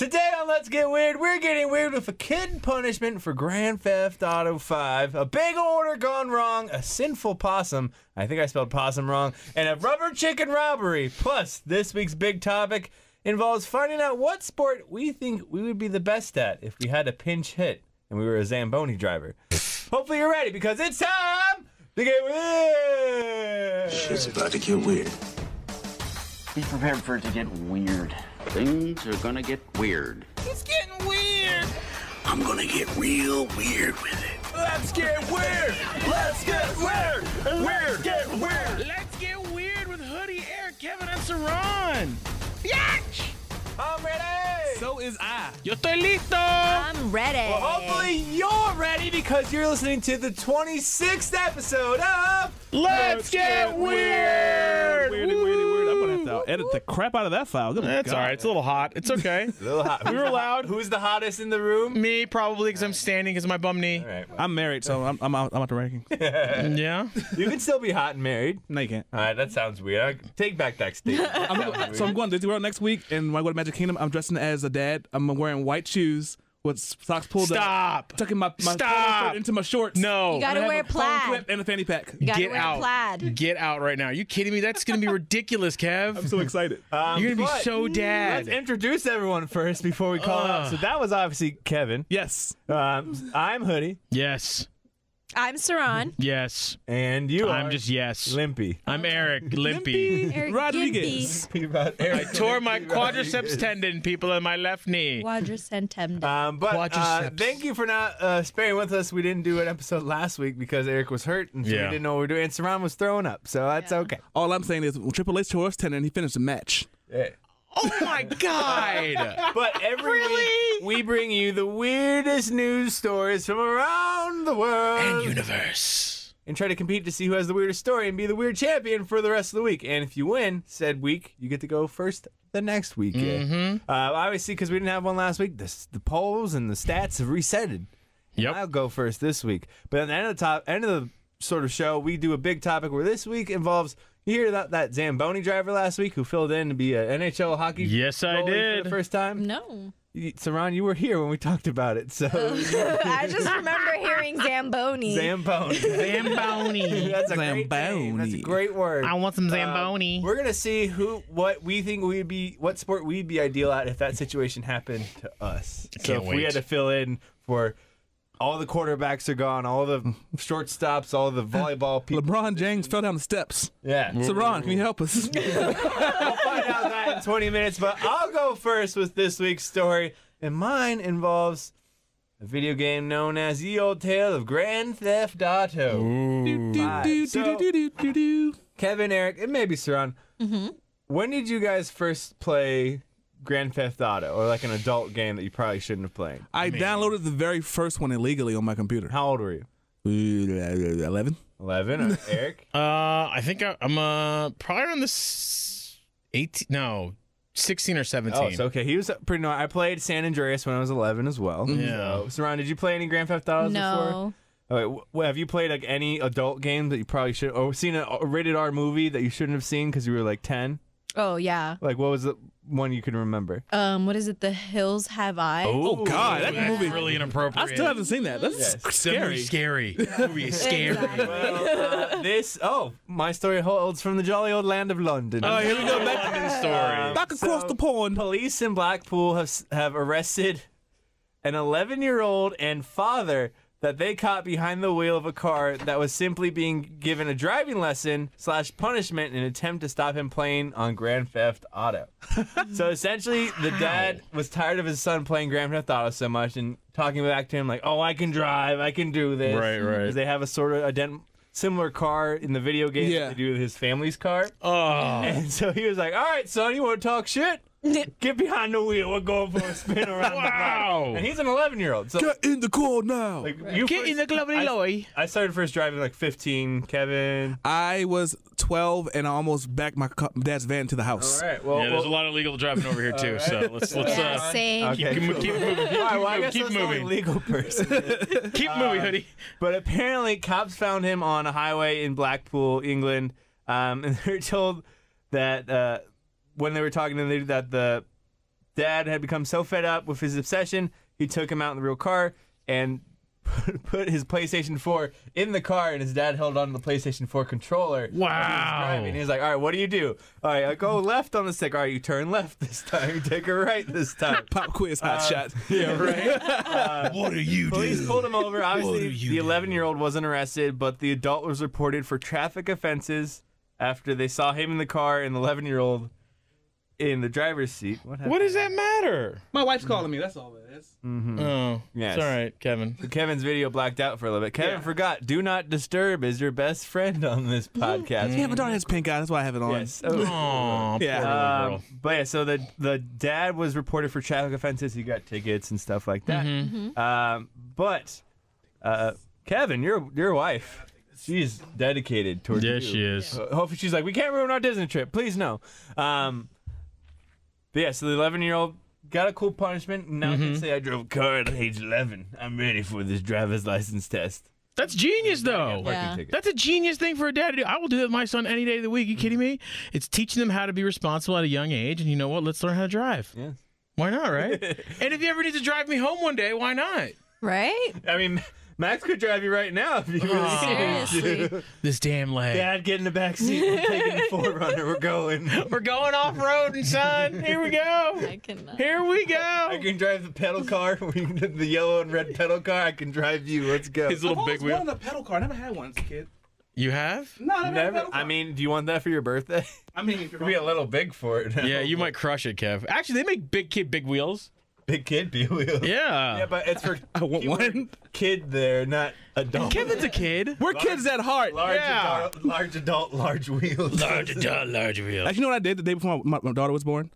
Today on Let's Get Weird, we're getting weird with a kid punishment for Grand Theft Auto 5, a big order gone wrong, a sinful possum, I think I spelled possum wrong, and a rubber chicken robbery. Plus, this week's big topic involves finding out what sport we think we would be the best at if we had a pinch hit and we were a Zamboni driver. Hopefully you're ready because it's time to get weird! It's about to get weird. Be prepared for it to get weird. Things are gonna get weird. It's getting weird. I'm gonna get real weird with it. Let's get weird! Let's get weird! Weird! Get weird! Let's get weird with Hoody, Eric, Kevin, and Saron. Yatch! I'm ready! So is I. Yo estoy listo. I'm ready. Well, hopefully you're ready because you're listening to the 26th episode of Let's get weird. Weird, weird, weird. I'm gonna have to edit the crap out of that file. Good That's God. all right. It's a little hot. It's okay. Little Hot. we were loud. Who's the hottest in the room? Me probably because I'm standing because of my bum knee. All right. I'm married, so I'm I'm out, I'm out the ranking. Yeah. You can still be hot and married. no, you can't. All right, that sounds weird. I take back that statement. I'm, so I'm going to Disney World next week, and when I go to Magic Kingdom, I'm dressing as a dad. I'm wearing white shoes with socks pulled up, Stop. tucking my, my Stop. into my shorts. No. You gotta And I have wear a plaid. clip and a fanny pack. You gotta Get wear out. plaid. Get out right now. Are you kidding me? That's going to be ridiculous, Kev. I'm so excited. Um, You're going to be but so Let's dad. introduce everyone first before we call it out. So that was obviously Kevin. yes. Um, I'm Hoody, Yes. I'm Saron. Yes. and you I'm are just yes. Limpy. I'm Eric Limpy. Eric Rodriguez. I tore my quadriceps tendon, people, in my left knee. Quadricentum. Um, but uh, Quadriceps. thank you for not uh, sparing with us. We didn't do an episode last week because Eric was hurt and so Yeah. we didn't know what we were doing. And Saron was throwing up, so that's okay. All I'm saying is, when Triple H tore his tendon, he finished the match. Yeah. Oh my god! But every week we bring you the weirdest news stories from around the world and universe. and try to compete to see who has the weirdest story and be the weird champion for the rest of the week. And if you win said week, you get to go first the next week. Mm-hmm. Uh, obviously, because we didn't have one last week, the, the polls and the stats have resetted. Yep. I'll go first this week. But at the end of the top, end of the sort of show, we do a big topic where this week involves. You hear that that Zamboni driver last week who filled in to be an NHL hockey. Yes, I goalie for did. the first time. no. You- Saron, you were here when we talked about it. So I just remember hearing Zamboni. Zamboni. Zamboni. That's a great name. That's a great word. I want some Um, Zamboni. we're gonna see who, what we think we'd be, what sport we'd be ideal at if that situation happened to us. so can't if we had to fill in for all the quarterbacks are gone, all the shortstops, all the volleyball people. LeBron James fell down the steps. Yeah, So Ron, can you help us? we'll find out that in 20 minutes. But I'll go first with this week's story, and mine involves a video game known as the old tale of Grand Theft Auto. do, do, Five. So-. Kevin, Eric, and maybe Saron. Mm-hmm. When did you guys first play Grand Theft Auto, or like an adult game that you probably shouldn't have played? I downloaded the very first one illegally on my computer. How old were you? Eleven. 11. Eric? Uh, I think I, I'm uh probably around this 18. No, 16 or 17. Oh, so okay. He was pretty. No, I played San Andreas when I was 11 as well. Yeah. So, Saron, did you play any Grand Theft Autos before? No. Okay, wh- have you played like any adult game that you probably should, or seen a, a rated R movie that you shouldn't have seen because you were like 10? Oh yeah. Like, what was the one you can remember? Um, what is it? The Hills Have Eyes. Oh God, that That's movie. really inappropriate. I still haven't seen that. That's Yes. Scary. scary. That movie is scary. Well, uh, this oh, my story holds from the jolly old land of London. Oh, here we go. Back, London story. back across So, the pond. Police in Blackpool have have arrested an 11 year old and father that they caught behind the wheel of a car that was simply being given a driving lesson slash punishment in an attempt to stop him playing on Grand Theft Auto. so essentially, the dad was tired of his son playing Grand Theft Auto so much and talking back to him like, "Oh, I can drive, I can do this." Right, right. Because they have a sort of ident- similar car in the video game Yeah. they do with his family's car. Oh. And so he was like, "All right, son, you want to talk shit? Get behind the wheel. We're going for a spin around the block." Wow. And he's an 11 year old. So Get in the car now. like, you Get first- in the glory I- loy. I started first driving like 15. Kevin. I was 12 and I almost backed my co- dad's van to the house. All right. Well, Yeah, there's a lot of legal driving over here too. So let's let's Yeah, uh, same. Okay. keep, keep moving. Keep, all right, well, I moving. guess keep that's the only moving. legal person. Keep moving, hoody. but apparently, cops found him on a highway in Blackpool, England, um, and they were told that uh, when they were talking to they, that the dad had become so fed up with his obsession, he took him out in the real car and put his PlayStation 4 in the car, and his dad held on to the PlayStation 4 controller. he was Wow. driving. He's like, "All right, what do you do? All right, I go left on the stick. All right, you turn left this time. You take a right this time." Pop quiz, hot um, shot. yeah, right. Uh, what do you doing? Police pulled him over. Obviously, the 11 year old wasn't arrested, but the adult was reported for traffic offenses after they saw him in the car and the 11 year old in the driver's seat. What happened? What does that matter? My wife's calling me. That's all it is. Oh, Yes. it's all right, Kevin. Kevin's video blacked out for a little bit. Kevin forgot. Do not disturb is your best friend on this podcast. Yeah, my daughter has pink eye. That's why I have it on. Yes. Oh. Oh, Yeah. poor little Um, girl. but yeah, so the the dad was reported for traffic offenses. He got tickets and stuff like that. Mm-hmm. Um, but uh, Kevin, your your wife, she's dedicated towards Yeah, you. she is. Uh, hopefully, she's like, we can't ruin our Disney trip. Please no. Um, but yeah, so the 11 year old got a cool punishment. Now Mm-hmm. he can say, I drove a car at age 11. I'm ready for this driver's license test. That's genius, though. Parking Yeah. ticket. That's a genius thing for a dad to do. I will do that with my son any day of the week. you kidding me? It's teaching them how to be responsible at a young age, and you know what? Let's learn how to drive. Yes. Why not, right? and if you ever need to drive me home one day, why not? Right? I mean, Max could drive you right now if you really Seriously. This damn leg. Dad, get in the back seat. We're taking the 4Runner. We're going. We're going off roading, son. Here we go. I cannot. Here we go. I can drive the pedal car. We can do the yellow and red pedal car. I can drive you. Let's go. His I've little always big wheel. wanted a pedal car. I never had one as a kid. You have? No, I never, Never. I mean, do you want that for your birthday? I mean, if you're be a little big for it. Yeah, you might crush it, Kev. Actually, they make big kid big wheels. Big kid be wheel. Yeah. Yeah, but it's for I want keyword one. kid there, not adult. Kevin's a kid. We're kids at heart. large Yeah. adult, large adult, large wheels. Large adult, large wheels. Actually, you know what I did the day before my, my daughter was born?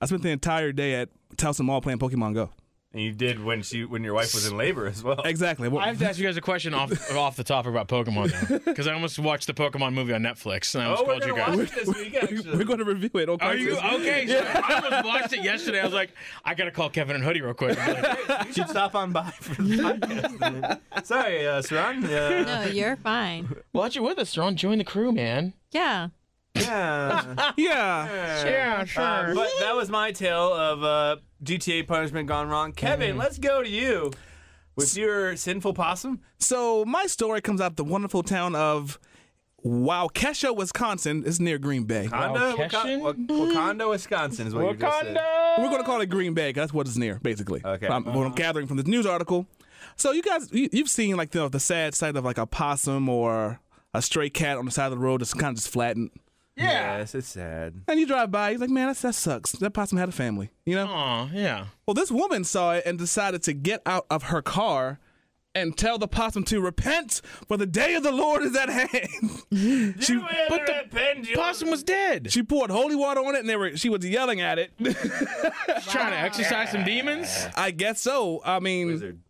I spent the entire day at Towson Mall playing Pokemon Go. And you did when she when your wife was in labor as well. Exactly. Well, I have to ask you guys a question off off the topic about Pokemon, because I almost watched the Pokemon movie on Netflix, and I almost Oh, we're called you gonna guys. watch it this week. We're going to review it. on Are you Crisis. okay? So I almost watched it yesterday. I was like, I gotta call Kevin and Hoody real quick. I'm like, You should stop on by for the podcast. Sorry, uh, Saron. Uh, No, you're fine. Watch it with us, Ron. Join the crew, man. Yeah. Yeah. Yeah. Yeah, sure. Uh, but that was my tale of uh, GTA punishment gone wrong. Kevin, let's go to you with your sinful possum. So my story comes out of the wonderful town of Waukesha, Wisconsin. It's near Green Bay. Wakanda, Waukesha? Waka- Wakanda, Wisconsin is what you just said. We're going to call it Green Bay 'cause that's what it's near, basically. Okay. Um, What I'm gathering from this news article. So you guys, you, you've seen like the, the sad sight of like a possum or a stray cat on the side of the road that's kind of just flattened. Yes, it's sad. And you drive by, you're like, man, that's, that sucks. That possum had a family, you know? Aw, yeah. Well, this woman saw it and decided to get out of her car and tell the possum to repent, for the day of the Lord is at hand. she, But the possum was dead. she poured holy water on it, and they were she was yelling at it. She's trying to exercise some demons. I guess so. I mean, Wizard.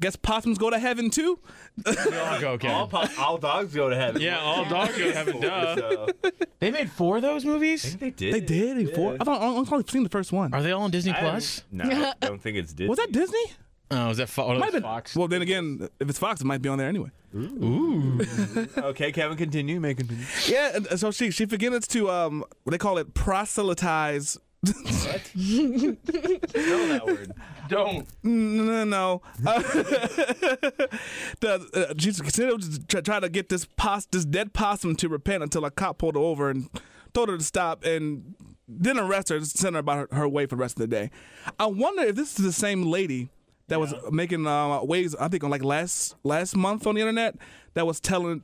Guess possums go to heaven too. I'll go, All, Kevin. po- all dogs go to heaven. Yeah, all dogs go to heaven. Duh. So, They made four of those movies. they did. They did before. I've only, I've only seen the first one. Are they all on Disney I Plus? No, I don't think it's Disney. Was that Disney? Oh, is that Fo- oh, Might have been- Fox? Well, then again, if it's Fox, it might be on there anyway. Ooh. Okay, Kevin, continue. May continue. Yeah, and and so she she begins to um what they call it proselytize. Know that word. Don't. No, no, no. Uh, the, uh, she continued to try, try to get this pos- this dead possum to repent until a cop pulled her over and told her to stop and didn't arrest her, just sent her about her, her way for the rest of the day. I wonder if this is the same lady that was making uh, waves. I think on like last last month on the internet that was telling.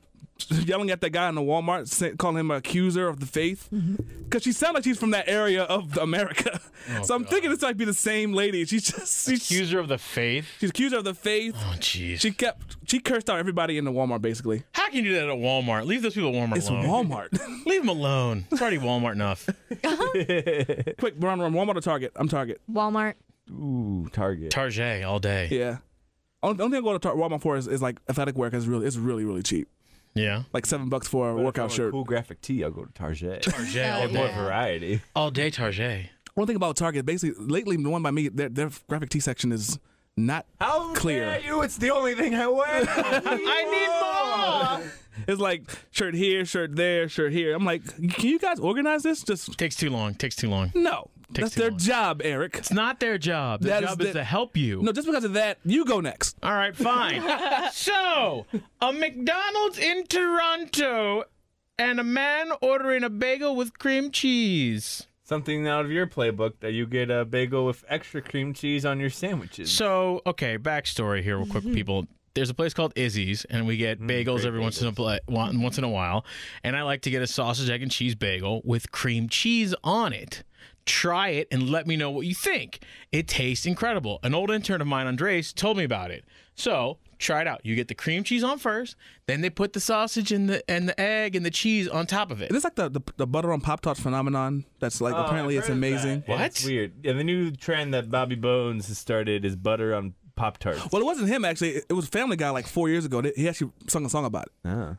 Yelling at that guy in the Walmart, say, calling him an accuser of the faith, mm-hmm. because she sounds like she's from that area of America. Oh, so I'm thinking this might be the same lady. She's just she's, Accuser of the faith. She's accused of the faith. Oh, jeez. She kept she cursed out everybody in the Walmart basically. How can you do that at Walmart? Leave those people at Walmart It's alone. Walmart. Leave them alone. It's already Walmart enough. Uh-huh. Quick, run, run, Walmart or Target? I'm Target. Walmart. Ooh, Target. Target all day. Yeah. Only, only thing I go to Tar- Walmart for is, is like athletic wear because it's really it's really really cheap. Yeah. Like seven bucks for a But if I workout want a shirt. Cool graphic tee. I'll go to Target. Target all Oh, More day. variety. All day Target. One thing about Target, basically lately the one by me, their, their graphic tee section is not How Clear. dare you? It's the only thing I wear. I need more. It's like shirt here, shirt there, shirt here. I'm like, can you guys organize this? Just Takes too long. Takes too long. no. Takes That's their long. job, Eric. It's not their job. Their That is job is the- to help you. No, just because of that, you go next. All right, fine. so, a McDonald's in Toronto and a man ordering a bagel with cream cheese. Something out of your playbook that you get a bagel with extra cream cheese on your sandwiches. So, okay, backstory here, real quick, mm-hmm. people. There's a place called Izzy's, and we get mm, bagels great every once in a pla- once in a while. And I like to get a sausage, egg, and cheese bagel with cream cheese on it. Try it and let me know what you think. It tastes incredible. An old intern of mine, Andres, told me about it. So try it out. You get the cream cheese on first, then they put the sausage and the and the egg and the cheese on top of it. it. Is this like the, the, the butter on Pop Tarts phenomenon? That's like Oh, apparently it's heard of that, amazing. and It's What? weird. Yeah, the new trend that Bobby Bones has started is butter on Pop Tarts. Well, it wasn't him actually. It it was Family Guy like four years ago. He actually sung a song about it. Oh.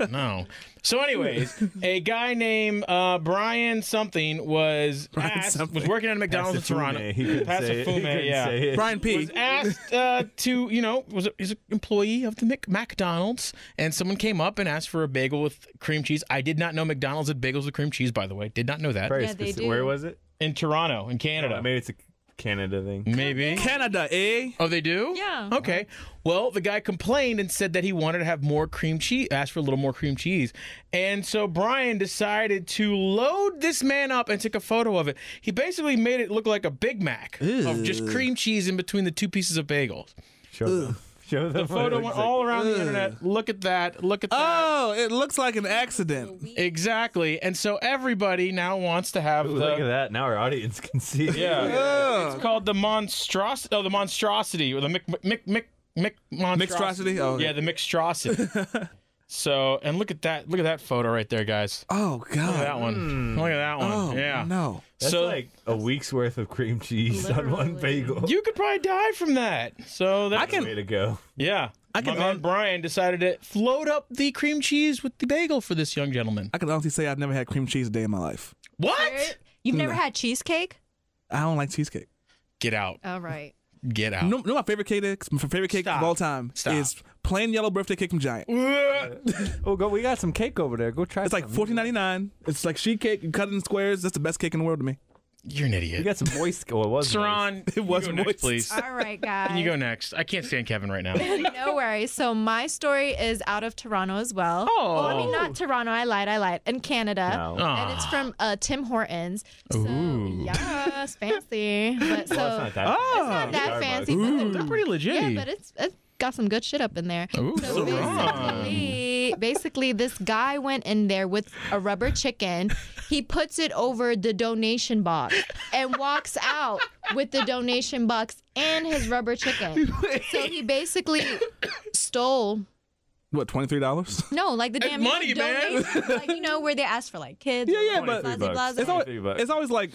No. So, anyways, a guy named uh, Brian something was Brian asked, something. was working at a McDonald's in Toronto. He couldn't say it. He couldn't yeah. say it. Brian P. was asked uh, to, you know, was a, is an employee of the Mc, McDonald's, and someone came up and asked for a bagel with cream cheese. I did not know McDonald's had bagels with cream cheese, by the way. Did not know that. Very Yeah, they specific- do. Where was it? In Toronto, in Canada. Oh, maybe it's a Canada thing. Maybe. Canada, eh? Oh, they do? Yeah. Okay. Well, the guy complained and said that he wanted to have more cream cheese, asked for a little more cream cheese. And so Brian decided to load this man up and took a photo of it. He basically made it look like a Big Mac of just cream cheese in between the two pieces of bagels. Show them. Show them. The photo went all around the internet. Look at that. Look at that. Oh, it looks like an accident. Exactly. And so everybody now wants to have Ooh, the look at that. Now our audience can see. it. Yeah. It's called the monstrosity. Oh, the monstrosity or the mic mic mic mic monstrosity. Mixtrosity? Oh, yeah, the mixtrosity. so, and look at that. Look at that photo right there, guys. Oh Look at God. that one. Hmm. Look at that one. Oh yeah. No. That's so like a week's worth of cream cheese on one bagel. you could probably die from that. So that I can- Way to go. Yeah. I can My man Brian decided to float up the cream cheese with the bagel for this young gentleman. I can honestly say I've never had cream cheese a day in my life. What? You've never had cheesecake? I don't like cheesecake. Get out. All right. Get out. You know, you know my favorite cake is? My favorite cake Stop. of all time Stop. is plain yellow birthday cake from Giant. Oh, go. We got some cake over there. Go try. It's like fourteen ninety nine. It's like sheet cake. You cut it in squares. That's the best cake in the world to me. You're an idiot. You got some moist. Oh, it was. moist. Saron, It was you go next, please. All right, guys. Can you go next? I can't stand Kevin right now. no worries. So my story is out of Toronto as well. Oh. Well, I mean not Toronto. I lied. I lied. In Canada. No. And it's from uh, Tim Hortons. So Ooh. yes, fancy. But so Well, it's not that. Oh. it's not that Starbucks. fancy. But They're pretty legit. yeah, but it's it's got some good shit up in there. Ooh, So basically, basically, this guy went in there with a rubber chicken. He puts it over the donation box and walks out with the donation box and his rubber chicken. So he basically stole. What twenty three dollars? No, like the damn money, man. donation, like you know where they ask for like kids. Yeah, yeah, but- blase, 23 bucks. blase. It's always, bucks. it's always like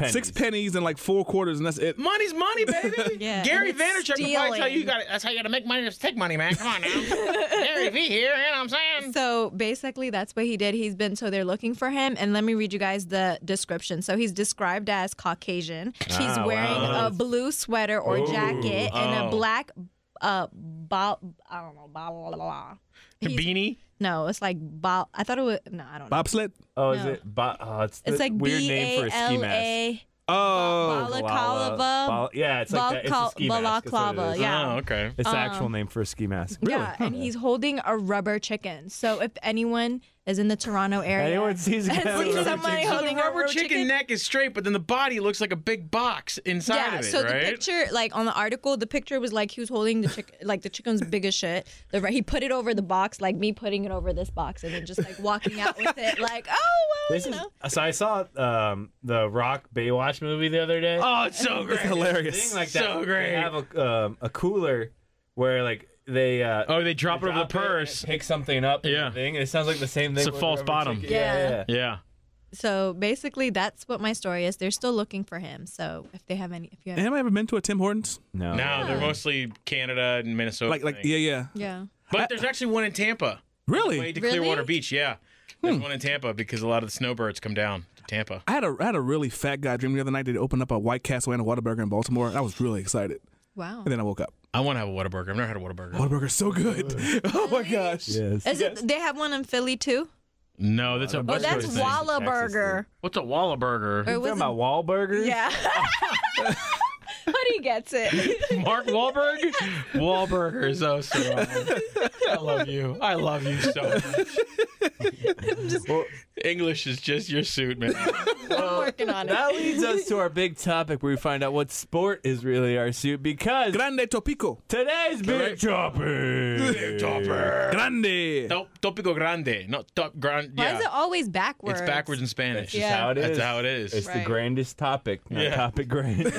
Pennies. six pennies and like four quarters, and that's it. Money's money, baby. Yeah, Gary Vaynerchuk will probably tell you, you got That's how you got to make money. Just take money, man. Come on now. Gary V here. You know what I'm saying? So basically, that's what he did. He's been so they're looking for him, and let me read you guys the description. So he's described as Caucasian. He's Ah, wearing wow. a blue sweater or jacket and oh. a black uh ball. I don't know. Blah, blah, blah, blah. He's- beanie. No, it's like ball. I thought it was no. I don't know. Bobsled. Oh, is No. it? Ba- oh, uh, it's the It's like weird B name for A a ski mask. A. Oh, Balaclava. Bal- yeah, it's like that. It's a ski mask. That's what it Balaclava, is. yeah. Oh, okay. It's the actual um, name for a ski mask. Yeah, and he's holding a rubber chicken. So if anyone is in the Toronto area, Anyone sees a and guy with sees rubber somebody chicken- So the holding a rubber chicken, neck is straight, but then the body looks like a big box inside yeah, of it, so right? the picture, like on the article, the picture was like he was holding the chicken, like the chicken's big as shit. The he put it over the box, like me putting it over this box, and then just like walking out with it, like oh well, This you is know. so. I saw um, the Rock Baywatch movie the other day. oh, it's so great. hilarious. thing like so great. They have a um, a cooler where like they uh, Oh, they drop it over the drop and purse. pick something up. and Yeah. thing. It sounds like the same thing. It's a false bottom. Yeah, Yeah. yeah. Yeah. So basically, that's what my story is. They're still looking for him. So if they have any, if you have, have I ever been to a Tim Hortons? No. Now they're mostly Canada and Minnesota. Like, like, thing. yeah, yeah. yeah. But there's actually one in Tampa. Really? Way to Really? Clearwater Beach, yeah. There's one in Tampa because a lot of the snowbirds come down to Tampa. I had a I had a really fat guy dream the other night that they opened up a White Castle and a Whataburger in Baltimore. I was really excited, Wow. and then I woke up. I want to have a Whataburger. I've never had a Whataburger. Whataburger's so good. oh my gosh. Yes. Is it? They have one in Philly too. No, that's a. Oh, West that's Coast thing. Wallaburger. What's a Wallaburger? Or You was talking it- about Wahlburgers? Yeah. Hoody gets it. Mark Wahlberg? Wahlburgers. Oh, so I love you. I love you so much. English is just your suit, man. I'm working on it. That leads us to our big topic where we find out what sport is really our suit because Grande Topico. today's big topic. Grande. Top, Topico Grande. Not top grand. Why Yeah. is it always backwards? It's backwards in Spanish. That's Yeah. how it is. That's how it is. It's the grandest topic, not Yeah. topic grand.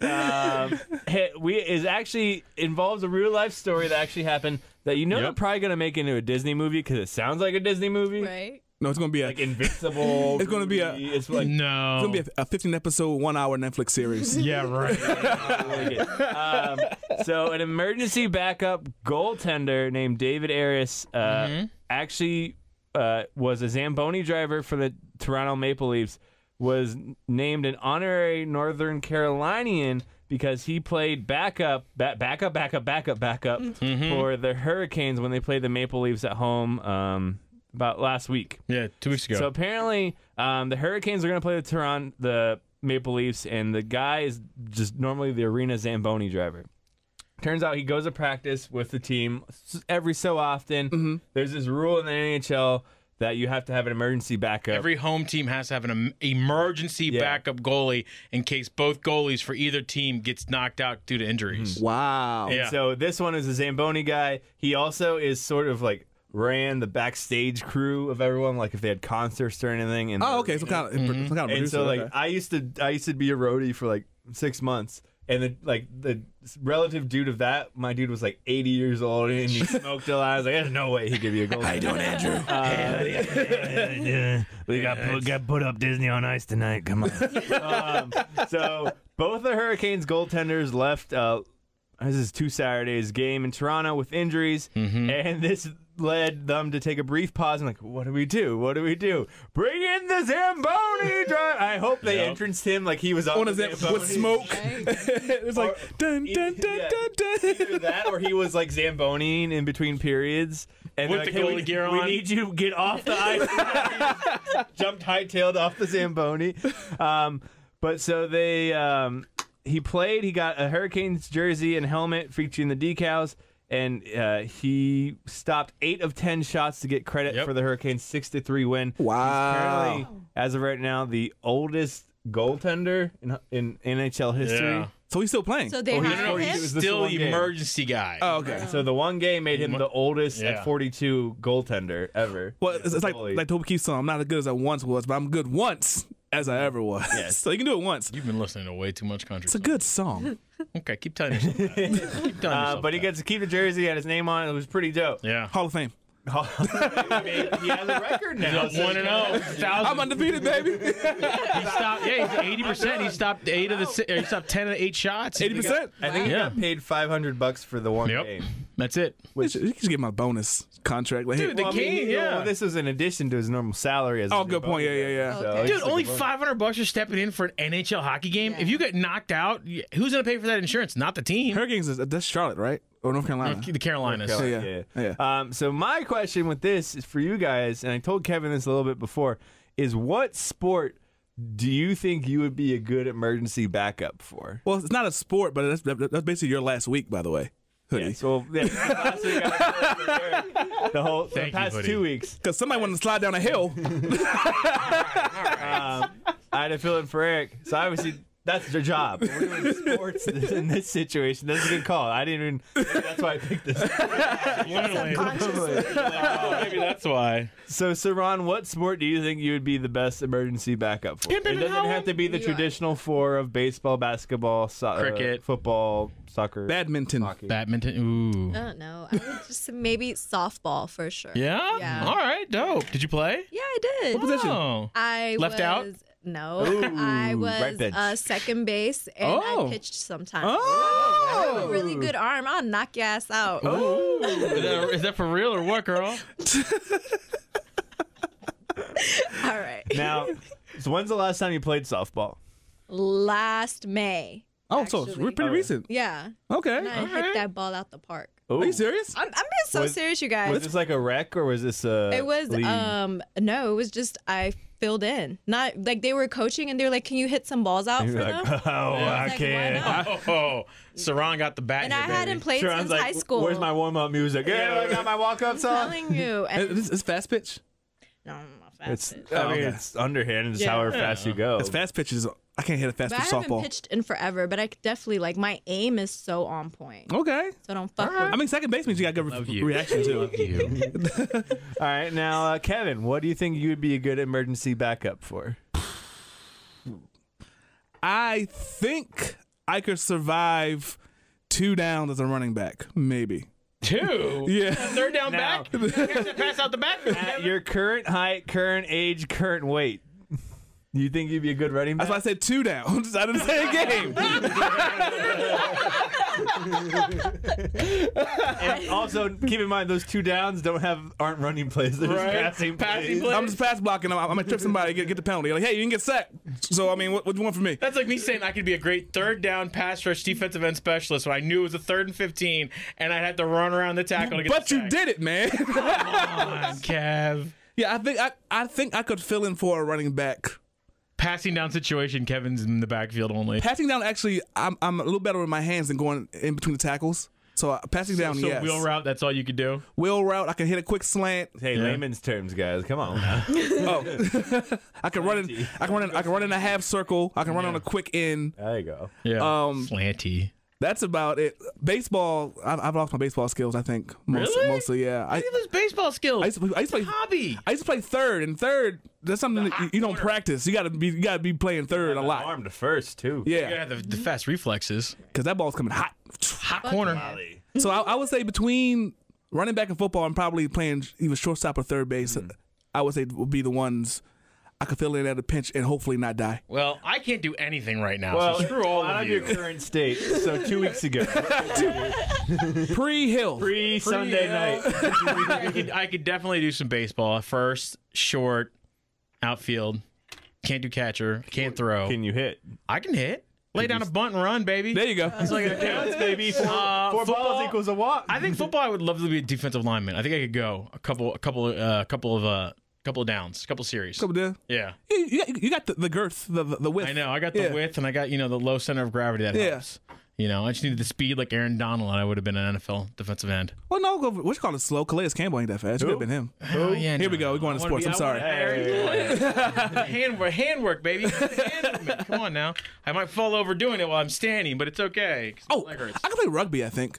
um, hey, we is actually involves a real life story that actually happened that you know Yep. they're probably gonna make into a Disney movie because it sounds like a Disney movie, Right. No, it's gonna be a like Invincible. It's gonna be a- movie. It's like no. it's gonna be a, a 15 episode, one hour Netflix series. yeah, right. really good. Um, so an emergency backup goaltender named David Ayres uh, Mm-hmm. actually uh, was a Zamboni driver for the Toronto Maple Leafs. Was named an honorary Northern Carolinian because he played backup, ba- backup, backup, backup, backup Mm-hmm. for the Hurricanes when they played the Maple Leafs at home um, about last week. yeah, two weeks ago. So apparently, um, the Hurricanes are going to play the Toronto, the Maple Leafs, and the guy is just normally the arena Zamboni driver. Turns out he goes to practice with the team every so often. There's this rule in the NHL that you have to have an emergency backup. Every home team has to have an emergency Yeah. backup goalie in case both goalies for either team gets knocked out due to injuries. Mm-hmm. Wow. And Yeah. so this one is a Zamboni guy. He also is sort of like ran the backstage crew of everyone, like if they had concerts or anything. And Oh, okay. So kind of, mm-hmm. some kind of and so like okay. I used to I used to be a roadie for like six months. And the like the relative dude of that, my dude was like 80 years old and he smoked a lot. I was like, there's no way he could be a goal. How you doing, Andrew? we got put, got put up Disney on Ice tonight. Come on. um, so both the Hurricanes goaltenders left. Uh, this is two Saturdays game in Toronto with injuries, and this led them to take a brief pause and like, what do we do? What do we do? Bring in the Zamboni drive. I hope they Yep. entranced him like he was on, on the a Zamboni. with smoke. it's like dun dun dun Yeah. dun dun. Either that or he was like Zamboniing in between periods. And With they're the like, hey, goalie we, gear we need you to get off the ice. Jumped hightailed off the Zamboni. Um, but so they um, he played. He got a Hurricanes jersey and helmet featuring the decals. And uh, he stopped eight of ten shots to get credit Yep. for the Hurricanes' six to three win. Wow. He's currently, as of right now, the oldest goaltender in, in NHL history. Yeah. So he's still playing. So they Oh, he's hired forty- him. it was this Still one game. emergency guy. oh, okay. So the one game made him the oldest Yeah. at 42 goaltender ever. Well, it's, it's like Goalie. like Toby keeps saying, I'm not as good as I once was, but I'm good once as I ever was. Yes. so you can do it once. You've been listening to way too much country. It's a good song. Okay, keep telling yourself keep telling Uh, yourself but he that. gets to keep the jersey, had his name on it. It was pretty dope. Yeah. Hall of Fame. I mean, he has a record now. He's one and oh. zero. I'm undefeated, baby. He stopped. Yeah, he's eighty percent. He stopped eight of the. si- Or he stopped ten of the eight shots. Eighty percent. I think he Yeah. got paid 500 bucks for the one Yep. game. That's it. Which you can give him a bonus contract. Like, hey, Dude, the Well, I mean, King, he- yeah. well, this was in addition to his normal salary. As Oh, a good point. Yeah, yeah, yeah. So Okay. Dude, like only a- five hundred bucks for stepping in for an NHL hockey game. If you get knocked out, y- who's gonna pay for that insurance? Not the team. Hurricanes is that's Charlotte, right? Or North Carolina? The Carolinas. Yeah, Yeah. yeah. Um, so my question with this is for you guys, and I told Kevin this a little bit before, is what sport do you think you would be a good emergency backup for? Well, it's not a sport, but that's that's basically your last week, by the way. Hoody. Yeah, so yeah, last week I the whole the Thank you, past Hoody. two weeks, Because somebody wanted to slide down a hill. um, I had to fill in for Eric. So obviously that's their job. We're doing sports in this situation. That's a good call. I didn't even. That's why I picked this. Literally. Oh, maybe that's why. So, Saron, what sport do you think you would be the best emergency backup for? Yeah, It doesn't have to be the traditional four of baseball, basketball, so- uh, Cricket. football, soccer, Badminton. hockey. Badminton. Ooh. I don't know. I would just maybe softball for sure. Yeah? Yeah. All right. Dope. Did you play? Yeah, I did. What position? Oh. I Left was, out? No, Ooh, I was right bench. uh, second base and Oh. I pitched sometimes. Oh. I have a really good arm. I'll knock your ass out. Ooh. Is that, is that for real or what, girl? All right. Now, so when's the last time you played softball? Last May. Oh, so it's actually. pretty recent. Yeah. Okay. And I hit that ball out the park. Are you serious? I'm, I'm being so Was- serious, you guys. Was this like a wreck or was this a? it was league? um no, it was just I filled in. Not like they were coaching and they were like, "Can you hit some balls out You're for like, them?" oh, I like, can't. Oh, Saron got the bat. And here, I hadn't played Sharon's since like, high school. Where's my warm up music? Yeah, I got my walk up I'm song. telling you. And It's, it's fast pitch. no, I'm not fast It's, pitch. I mean, oh, okay. it's underhand. It's Yeah. however fast you go. It's fast pitches. I can't hit a fast But I haven't softball. pitched in forever, but I could definitely like my aim is so on point. Okay. So don't fuck I with mean, second baseman, you got good Love re- you. reaction to. Love you. All right, now uh, Kevin, what do you think you would be a good emergency backup for? I think I could survive two downs as a running back, maybe. Two. Yeah. Third down Now- back. Pass out the back. At your current height, current age, current weight, do you think you'd be a good running back? That's why I said two downs. I didn't say a game. And also, keep in mind those two downs don't have aren't running plays. They're just Right. passing, Passing plays. plays. I'm just pass blocking. I'm, I'm gonna trip somebody, get, get the penalty. Like, hey, you didn't get sacked. So I mean, what, what do you want from me? That's like me saying I could be a great third down pass rush defensive end specialist when I knew it was a third and 15 and I'd have to run around the tackle to get But the you sack. did it, man. Come on, Kev. yeah, I think I, I think I could fill in for a running back. Passing down situation, Kevin's in the backfield only. Passing down, actually, I'm I'm a little better with my hands than going in between the tackles. So uh, passing down, so yes. wheel route, that's all you could do. Wheel route, I can hit a quick slant. Hey, Yeah. layman's terms, guys. Come on. Oh, I can run in. I can run in. I can run in a half circle. I can run on a quick end. There you go. Yeah. Um, Slanty. That's about it. Baseball, I've, I've lost my baseball skills. I think most, Really? mostly, yeah. I, Look at those baseball skills. I used to, play- I used to It's a play. hobby. I used to play third, and third. That's something that you, you don't practice. You gotta be. You gotta be playing third a lot. Arm to first too. You Yeah, gotta have the, the fast reflexes. because that ball's coming hot. Hot corner. So I, I would say between running back and football, I'm probably playing either shortstop or third base. Mm. I would say would be the ones I could fill in at a pinch and hopefully not die. Well, I can't do anything right now, Well, so screw all out of of you. your current state. So two weeks ago, Pre Hill. pre Sunday night. I could, I could definitely do some baseball. First, short, outfield. Can't do catcher. Can't throw. Can you hit? I can hit. Lay down a bunt and run, baby. There you go. That's like a dance, baby. Four, Four balls equals a walk. I think football. I would love to be a defensive lineman. I think I could go a couple, a couple, uh, couple of, uh, couple of downs, couple of series. Couple there. Yeah, You, you got, the, the girth, the the, the width. I know. I got the Yeah. width and I got you know the low center of gravity that Yeah. helps. You know, I just needed the speed like Aaron Donald, and I would have been an NFL defensive end. Well, no, go, what you call it slow? Calais Campbell ain't that fast. You could have been him. Oh yeah. Here we go. We're going to sports. I'm sorry. handwork, handwork, baby. Hand movement. Come on now. I might fall over doing it while I'm standing, but it's okay. Oh. I can play rugby. I think.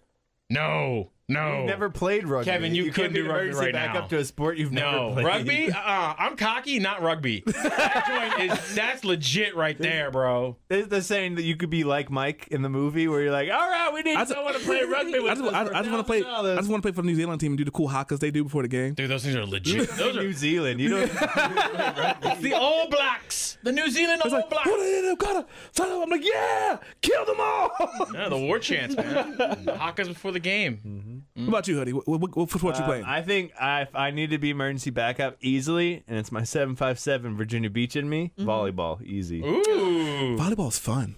No, no. Never played rugby. Kevin, you can't couldn't be do rugby right back now. up to a sport you've never No, played. rugby. Uh, I'm cocky, not rugby. That joint is that's legit right there, bro. Is the saying that you could be like Mike in the movie, where you're like, "All right, we need I just- someone to play rugby with I just, us I, I just want to play. $1,000." I just want to play for the New Zealand team and do the cool hakas they do before the game. Dude, those things are legit. Those are New Zealand. You know, the All Blacks, the New Zealand It's All like, Blacks. what are they? Gotta. I'm like, yeah, kill them all. Yeah, the war chants, man. The Hakas before the game. What about you, Hoody? What, what, what football you playing? Um, I think I, I need to be emergency backup easily, and it's my seven five seven Virginia Beach in me. Volleyball, easy. Ooh. Volleyball's fun.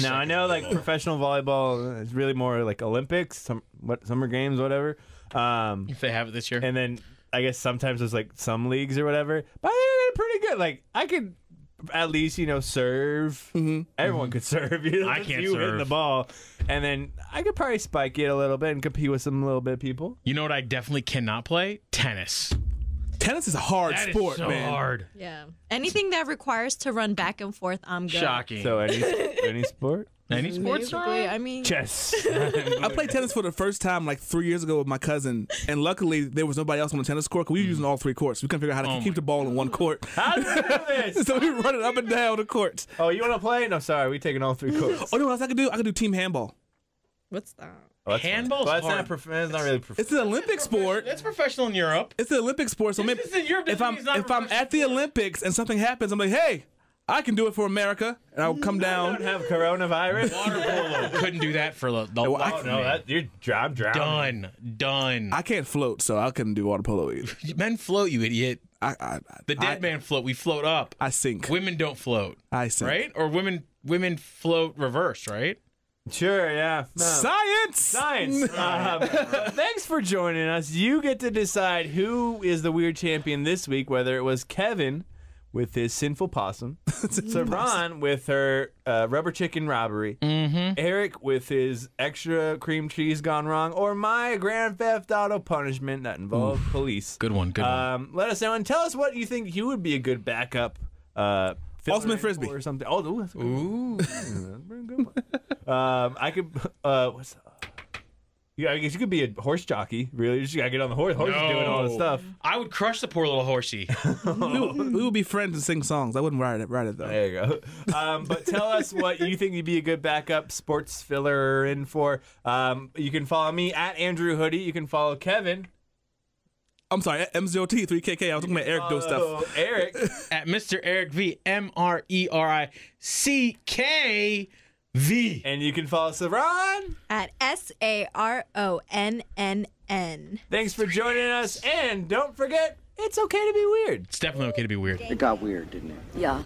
Now I know like professional volleyball is really more like Olympics, some what summer games, whatever. Um, If they have it this year. and then I guess sometimes there's like some leagues or whatever. But I think they're pretty good. Like I could at least you know serve. Mm-hmm. Everyone mm-hmm. could serve. You know, I can't you hitting serve. the ball, and then I could probably spike it a little bit and compete with some little bit of people. You know what I definitely cannot play? Tennis. Tennis is a hard That is sport, so man. hard. Yeah. Anything that requires to run back and forth, I'm good. Shocking. So any any sport, Any sports? Basically, I mean, chess. I played tennis for the first time like three years ago with my cousin, and luckily there was nobody else on the tennis court. 'cause we were using all three courts. We couldn't figure out how to Oh keep the ball in one court, How do we do this? so we were running up and down the courts. Oh, you want to play? No, sorry, we taking all three oh, courts. Oh, you know what else I could do? I could do team handball. what's that? Oh, that's fine. Handball's Well, that's not. Prof- that's not really. Prof- It's an Olympic sport. That's professional in Europe. It's an Olympic sport. So maybe This is Europe, if I'm if I'm at the Olympics and something happens, I'm like, hey, I can do it for America, and I'll come down. don't down. have coronavirus. Water polo. Couldn't do that for the, the well, I- Oh no, that you're I'm drowning. done. Done. I can't float, so I couldn't do water polo either. Men float, you idiot. I I, The dead I, man float. We float up. I sink. Women don't float, I sink. right? Or women women float reverse, right? Sure, yeah. No. Science. Science. Um, thanks for joining us. You get to decide who is the weird champion this week, whether it was Kevin with his sinful possum, Saron with her uh, rubber chicken robbery, Eric with his extra cream cheese gone wrong, or my grand theft auto punishment that involved police. Good one. Good one. Um, let us know and tell us what you think you would be a good backup. Uh, Ultimate Frisbee. or something. Oh, ooh, that's a good one. That's a good one. Um, I could. Uh, what's? Yeah, I guess you could be a horse jockey. Really, you just gotta get on the horse. Horse is doing all the No. stuff. I would crush the poor little horsey. we, we would be friends and sing songs. I wouldn't write it. Write it though. There you go. Um, but tell us what you think you'd be a good backup sports filler in for. Um, you can follow me at Andrew Hoody. You can follow Kevin. I'm sorry, M0T3KK. I was talking about Eric doing stuff. Eric. At Mr. Eric V. M R E R I C K V. and you can follow Saron. At S A R O N N N. Thanks for joining us. And don't forget, it's okay to be weird. It's definitely okay to be weird. It got weird, didn't it? Yeah.